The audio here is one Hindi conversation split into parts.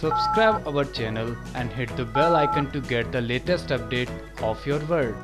Subscribe our channel and hit the bell icon to get the latest update of your world.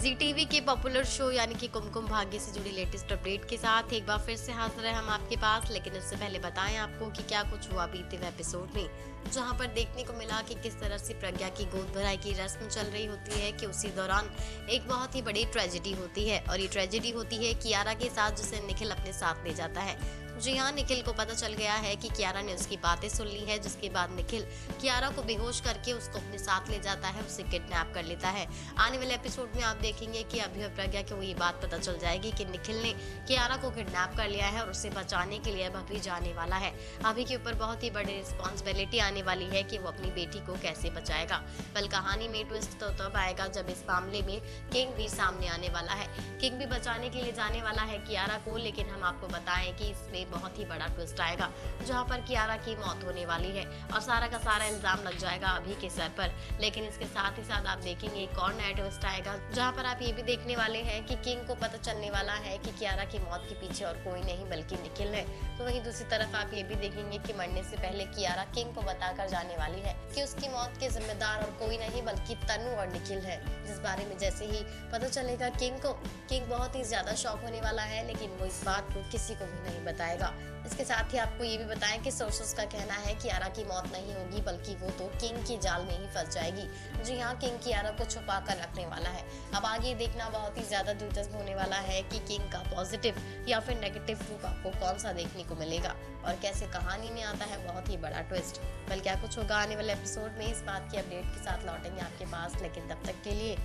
Zee TV के पॉपुलर शो यानी कि कुमकुम भाग्य से जुड़ी लेटेस्ट अपडेट के साथ एक बार फिर से हाजिर है हम आपके पास, लेकिन उससे पहले बताएँ आपको कि क्या कुछ हुआ बीते हुए एपिसोड में, जहाँ पर देखने को मिला कि किस तरह से प्रज्ञा की गोद भराई की रस्म चल रही होती है कि उसी दौरान एक बहुत ही बड़ी ट्रेजेडी होती है, और ये ट्रेजेडी होती है कियारा के साथ, जिसे निखिल अपने साथ ले जाता है जी हाँ निखिल को पता चल गया है कि कियारा ने उसकी बातें सुन ली है, जिसके बाद निखिल कियारा को बेहोश करके उसको अपने साथ ले जाता है, उसे किडनैप कर लेता है। आने वाले एपिसोड में आप देखेंगे कि अभी और प्रज्ञा को ये बात पता चल जाएगी कि निखिल ने कियारा को किडनैप कर लिया है और उसे बचाने के लिए अब अभी जाने वाला है। अभी के ऊपर बहुत ही बड़ी रिस्पॉन्सिबिलिटी आने वाली है कि वो अपनी बेटी को कैसे बचाएगा। कल कहानी में ट्विस्ट तो तब आएगा जब इस मामले में किंग भी सामने आने वाला है। किंग भी बचाने के लिए जाने वाला है कियारा को, लेकिन हम आपको बताएँ कि इसमें बहुत ही बड़ा ट्विस्ट आएगा, जहाँ पर कियारा की मौत होने वाली है और सारा का सारा इल्ज़ाम लग जाएगा अभी के सर पर। लेकिन इसके साथ ही साथ आप देखेंगे एक और नया ट्विस्ट आएगा, जहाँ पर आप ये भी देखने वाले हैं कि किंग को पता चलने वाला है कि कियारा की मौत के पीछे और कोई नहीं, बल्कि निखिल है। तो वहीं दूसरी तरफ़ आप ये भी देखेंगे कि मरने से पहले कियारा किंग को बताकर जाने वाली है कि उसकी मौत के जिम्मेदार और कोई नहीं, बल्कि तनु और निखिल है, जिस बारे में जैसे ही पता चलेगा किंग को। किंग बहुत ही ज़्यादा शौक होने वाला है, लेकिन वो इस बात को किसी को भी नहीं बताएगा। इसके साथ ही आपको ये भी बताएँ कि सोर्सेस का कहना है कि आरा की मौत नहीं होगी, बल्कि वो तो किंग की जाल में ही फंस जाएगी। जी हाँ किंग की आरा को छुपा कर रखने वाला है। अब आगे देखना बहुत ही ज़्यादा दिलचस्प होने वाला है कि किंग का पॉजिटिव या फिर नेगेटिव रूप आपको कौन सा देखने को मिलेगा? और कैसे कहानी में आता है, बहुत ही बड़ा ट्विस्ट कल क्या कुछ होगा आने वाले एपिसोड में इस बात की अपडेट के साथ लौटेंगे आपके पास, लेकिन तब तक के लिए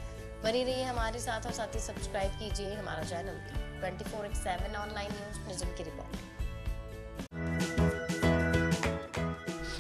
बनी रहिए हमारे साथ और साथ ही सब्सक्राइब कीजिए हमारा channel twenty four online news की report